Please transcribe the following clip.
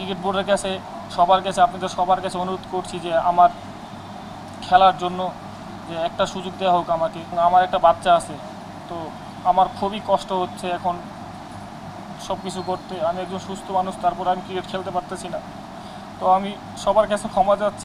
Cricket বোর্ডের কাছে, সবার কাছে, আপনাদের সবার কাছে অনুরোধ করছি যে আমার খেলার জন্য যে একটা সুযোগ দেওয়া হোক আমাকে। আমার একটা বাচ্চা আছে, তো আমার খুবই কষ্ট হচ্ছে এখন সব কিছু করতে। আমি একজন সুস্থ মানুষ, তারপর আমি ক্রিকেট খেলতে পারতেছি না। তো আমি সবার কাছে ক্ষমা যাচ্ছি